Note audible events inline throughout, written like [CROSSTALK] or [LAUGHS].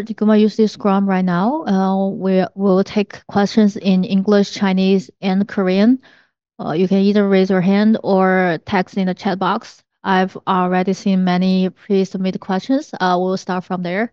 Guma UC Scrum right now. Uh, we will take questions in English, Chinese, and Korean. Uh, you can either raise your hand or text in the chat box. I've already seen many pre-submitted questions. Uh, we'll start from there.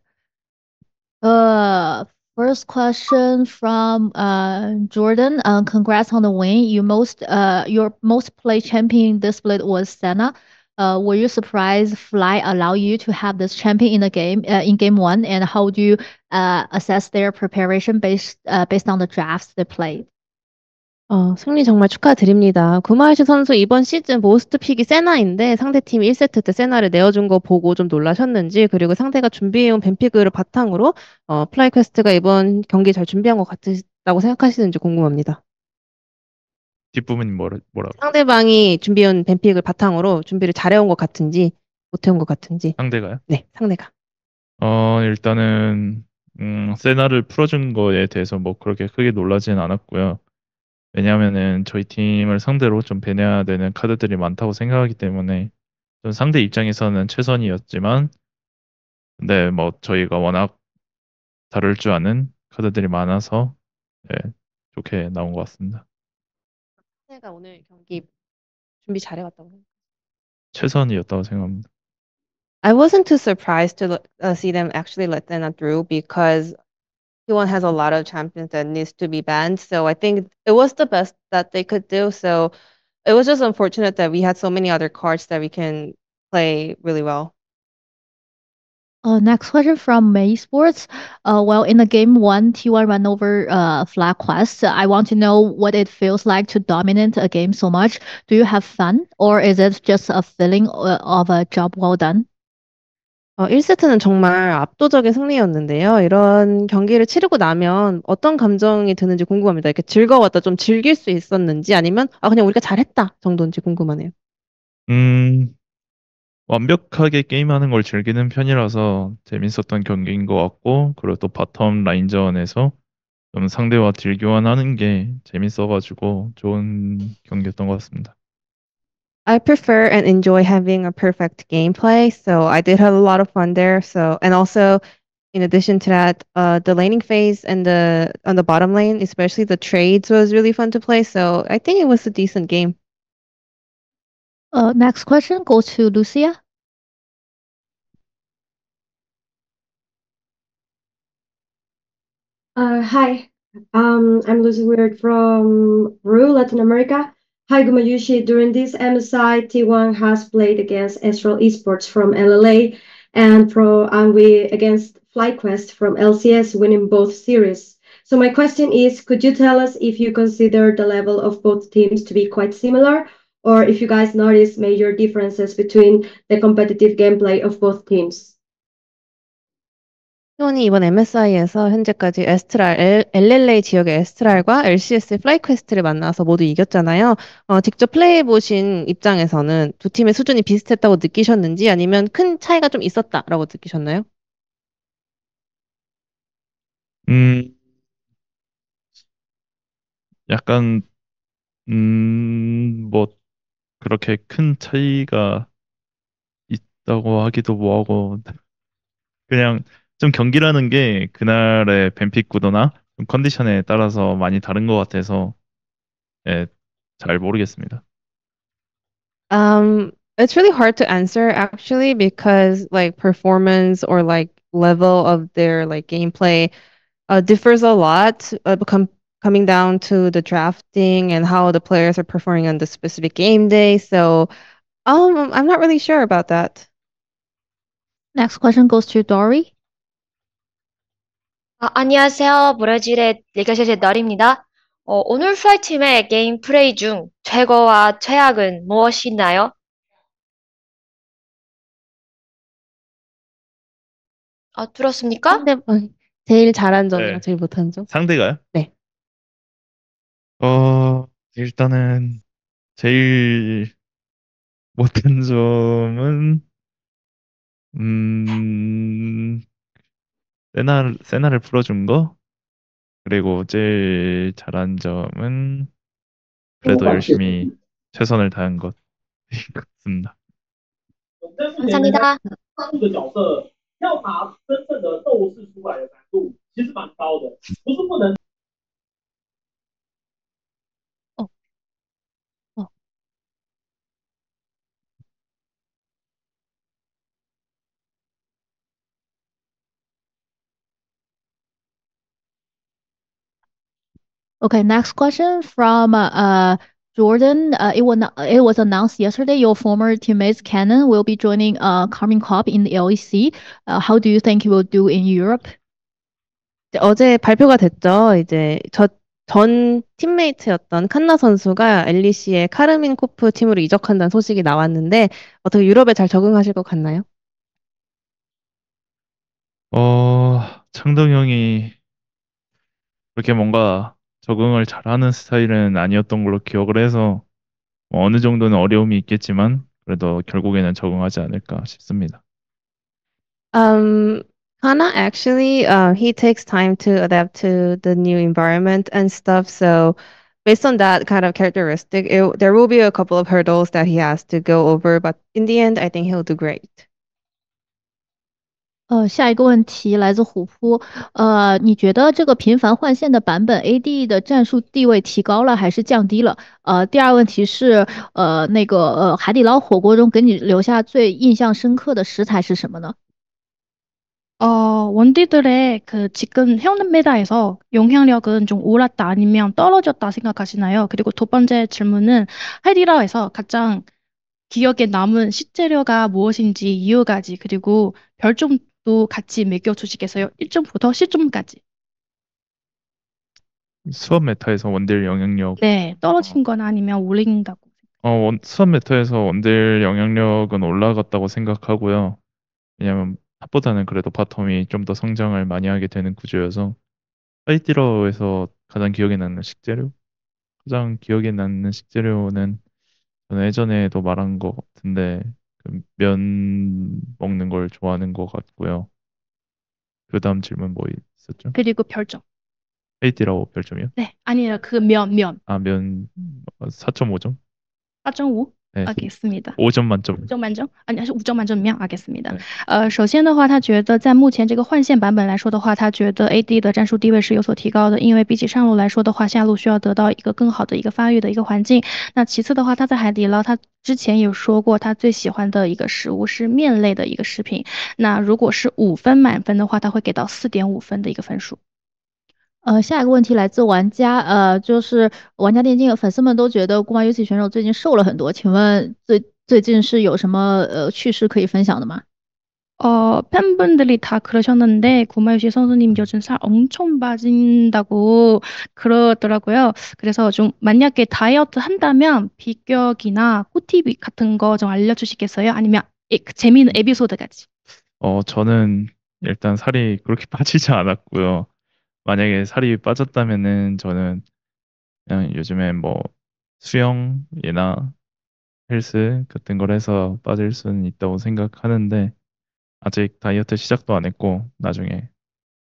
Uh, first question from uh Jordan. Uh, congrats on the win. You most uh your most played champion this split was Senna. Uh, were you surprised Fly allow you to have this champion in the game uh, in game one, and how do you uh, assess their preparation based uh, based on the drafts they played? 어, 승리 정말 축하드립니다. Gumayusi 선수 이번 시즌 most pick이 세나인데 상대팀이 1세트 때 세나를 내어준 거 보고 좀 놀라셨는지 그리고 상대가 준비해온 ban pick을 바탕으로 어, FlyQuest가 이번 경기 잘 준비한 것 같다고 생각하시는지 궁금합니다. 뒷부분이 뭐라, 뭐라고? 상대방이 준비해온 ban pick을 바탕으로 준비를 잘해온 것 같은지 못해온 것 같은지 상대가요? 네 상대가 어, 일단은 음, 세나를 풀어준 거에 대해서 뭐 그렇게 크게 놀라진 않았고요. 왜냐하면은 저희 팀을 상대로 좀 배내야 되는 카드들이 많다고 생각하기 때문에 좀 상대 입장에서는 최선이었지만 근데 뭐 저희가 워낙 다룰 줄 아는 카드들이 많아서 네, 좋게 나온 것 같습니다. 상대가 오늘 경기 준비 잘해왔다고 생각. 최선이었다고 생각합니다. I wasn't too surprised to look, uh, see them actually let Senna through because T1 has a lot of champions that needs to be banned. So I think it was the best that they could do. So it was just unfortunate that we had so many other cards that we can play really well. Uh, next question from May Sports. Uh, well, in the game one, T1 ran over uh, Flag Quest. I want to know what it feels like to dominate a game so much. Do you have fun, or is it just a feeling uh, of a job well done? 어, 1세트는 정말 압도적인 승리였는데요. 이런 경기를 치르고 나면 어떤 감정이 드는지 궁금합니다. 이렇게 즐거웠다, 좀 즐길 수 있었는지 아니면 아, 그냥 우리가 잘했다 정도인지 궁금하네요. 음, 완벽하게 게임하는 걸 즐기는 편이라서 재밌었던 경기인 것 같고, 그리고 또 bottom 라인전에서 좀 상대와 딜 교환하는 게 재밌어가지고 좋은 경기였던 것 같습니다. I prefer and enjoy having a perfect gameplay, so I did have a lot of fun there. So and also, in addition to that, uh, the laning phase and the on the bottom lane, especially the trades, was really fun to play. So I think it was a decent game. Uh, next question goes to Lucia. Uh, hi, um, I'm Lucy Weird from Peru, Latin America. Hi, Gumayushi. During this MSI, T1 has played against Astral Esports from LLA and Pro and against FlyQuest from LCS, winning both series. So my question is, could you tell us if you consider the level of both teams to be quite similar, or if you guys notice major differences between the competitive gameplay of both teams? T1이 이번 MSI에서 현재까지 Estral, LLA 지역의 Estral과 LCS FlyQuest를 만나서 모두 이겼잖아요. 어, 직접 플레이해 보신 입장에서는 두 팀의 수준이 비슷했다고 느끼셨는지 아니면 큰 차이가 좀 있었다라고 느끼셨나요? 음, 약간, 음, 뭐, 그렇게 큰 차이가 있다고 하기도 뭐하고, 그냥 좀 경기라는 게 그날의 뱀픽 구도나 좀 컨디션에 따라서 많이 다른 것 같아서, 예, 잘 모르겠습니다. Um, it's really hard to answer actually because like performance or like level of their like gameplay uh, differs a lot uh, com coming down to the drafting and how the players are performing on the specific game day. So um, I'm not really sure about that. Next question goes to Dory. 아, 안녕하세요. 브라질의 리가시의 너리입니다. 어, 오늘 플라이팀의 게임 플레이 중 최고와 최악은 무엇이나요? 아, 들었습니까? 상대방 제일 잘한 점이랑 네. 제일 못한 점. 상대가요? 네. 어, 일단은 제일 못한 점은 음, 세나 세나를 풀어준 거 그리고 제일 잘한 점은 그래도 열심히 최선을 다한 것 [LAUGHS] 같습니다. 감사합니다. Okay, next question from uh, Jordan. Uh, it, was, it was announced yesterday your former teammates Cannon will be joining uh, Carmine Corp in the LEC. Uh, how do you think he will do in Europe? 어제 발표가 됐죠. 이제 저 전 팀메이트였던 칸나 선수가 LEC의 카르민 코프 팀으로 이적한다는 소식이 나왔는데 어떻게 유럽에 잘 적응하실 것 같나요? 어, 창동 형이 그렇게 뭔가 적응을 잘하는 스타일은 아니었던 걸로 기억을 해서 뭐 어느 정도는 어려움이 있겠지만 그래도 결국에는 적응하지 않을까 싶습니다. Um, Kana actually, uh, he takes time to adapt to the new environment and stuff. So, based on that kind of characteristic, it, there will be a couple of hurdles that he has to go over. But in the end, I think he'll do great. 呃，下一个问题来自虎扑，呃，你觉得这个频繁换线的版本 AD 的战术地位提高了还是降低了？呃，第二问题是，呃，那个呃，海底捞火锅中给你留下最印象深刻的食材是什么呢？ 어, 원디들의 그 지금 해오는 메다에서 영향력은 좀 올랐다 아니면 떨어졌다 생각하시나요? 그리고 두 번째 질문은 하이디라에서 가장 기억에 남은 식재료가 무엇인지 이유가지 그리고 별점 도 같이 매겨 주시겠어요? 1점부터 10점까지. swap meta에서 원딜 영향력 네, 떨어진 거나 아니면 올린다고. 어, 원, swap meta에서 원딜 영향력은 올라갔다고 생각하고요. 왜냐면 top보다는 그래도 bottom이 좀 더 성장을 많이 하게 되는 구조여서 하이디라오에서 가장 기억에 남는 식재료? 가장 기억에 남는 식재료는 저는 예전에도 말한 것 같은데 그 면 먹는 걸 좋아하는 것 같고요. 그 다음 질문 뭐 있었죠? 그리고 별점. 하이디러 별점이요? 네, 아니라 그 면, 면. 아, 면 4.5점? 4.5? 네, 알겠습니다. 5점 만점. 五점满점啊，你还是五점满점이면 알겠습니다. 对呃，首先的话，他觉得在目前这个换线版本来说的话，他觉得 AD 的战术地位是有所提高的，因为比起上路来说的话，下路需要得到一个更好的一个发育的一个环境。那其次的话，他在海底捞，他之前有说过，他最喜欢的一个食物是面类的一个食品。那如果是五分满分的话，他会给到四点五分的一个分数。 呃，下一个问题来自玩家，呃，就是玩家电竞粉丝们都觉得姑妈游戏选手最近瘦了很多，请问最最近是有什么呃趣事可以分享的吗？ 어, 팬분들이 다 그러셨는데, 구마유시 선수님 요즘 살 엄청 빠진다고 그러더라고요. 그래서 좀 만약에 다이어트 한다면 비격이나 꿀팁 같은 거 좀 알려주시겠어요? 아니면 에- 그 재미있는 에피소드까지. 어, 저는 일단 살이 그렇게 빠지지 않았고요. 만약에 살이 빠졌다면은 저는 그냥 요즘에 뭐 수영이나 헬스 같은 걸 해서 빠질 수는 있다고 생각하는데 아직 다이어트 시작도 안 했고 나중에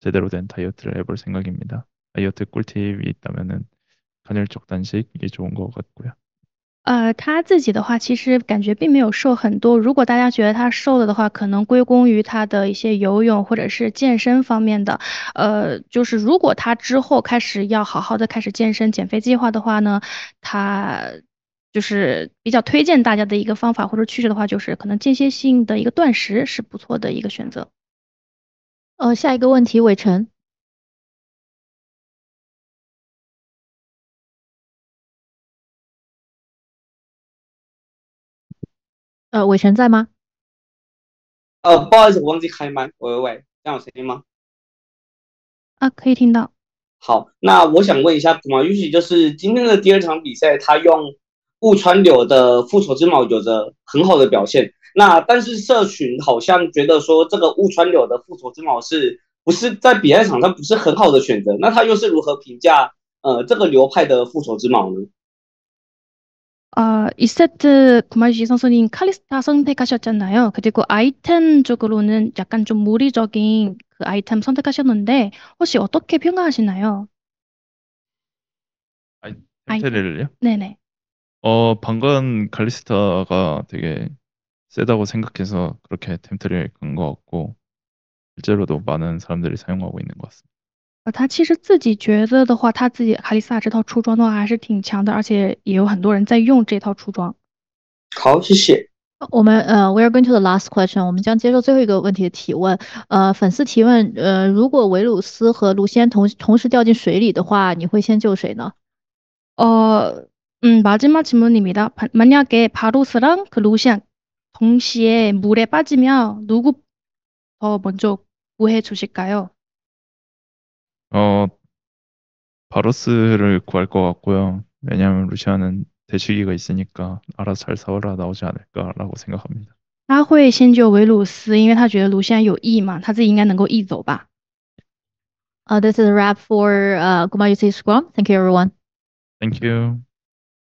제대로 된 다이어트를 해볼 생각입니다. 다이어트 꿀팁이 있다면은 간헐적 단식이 좋은 것 같고요. 呃，他自己的话，其实感觉并没有瘦很多。如果大家觉得他瘦了的话，可能归功于他的一些游泳或者是健身方面的。呃，就是如果他之后开始要好好的开始健身减肥计划的话呢，他就是比较推荐大家的一个方法或者趋势的话，就是可能间歇性的一个断食是不错的一个选择。呃，下一个问题，伟成。呃，伟成在吗？呃，不好意思，我忘记开麦。喂喂喂，这样有声音吗？啊，可以听到。好，那我想问一下，普马玉玺，就是今天的第二场比赛，他用雾川柳的复仇之矛有着很好的表现。那但是社群好像觉得说这个雾川柳的复仇之矛是不是在比赛场上不是很好的选择？那他又是如何评价呃这个流派的复仇之矛呢？ 아, 2세트 구마유시 선수님 칼리스타 선택하셨잖아요. 그리고 아이템 쪽으로는 약간 좀 무리적인 그 아이템 선택하셨는데 혹시 어떻게 평가하시나요? 템테리를요? 네네. 어, 방금 칼리스타가 되게 세다고 생각해서 그렇게 템트를 간것 같고, 실제로도 많은 사람들이 사용하고 있는 것 같습니다. 呃，他其实自己觉得的话，他自己卡丽萨这套出装的话还是挺强的，而且也有很多人在用这套出装。好，谢谢。我们呃，we are going to the last question，我们将接受最后一个问题的提问。呃，粉丝提问，呃，如果维鲁斯和卢仙同同时掉进水里的话，你会先救谁呢？ 어, 음, 마지막 질문입니다. 바- 만약에 바루스랑 그 루시안 동시에 물에 빠지면 누구 더 먼저 구해 주실까요? 바로스를 구할 것 같고요. 왜냐하면 루시아는 대시기가 있으니까 알아서 잘 살아 나오지 않을까라고 생각합니다. 他会先救维鲁斯，因为他觉得卢西安有翼嘛，他自己应该能够翼走吧。 Uh, this is a wrap for uh, Guma UC Scrum. Thank you, everyone. Thank you.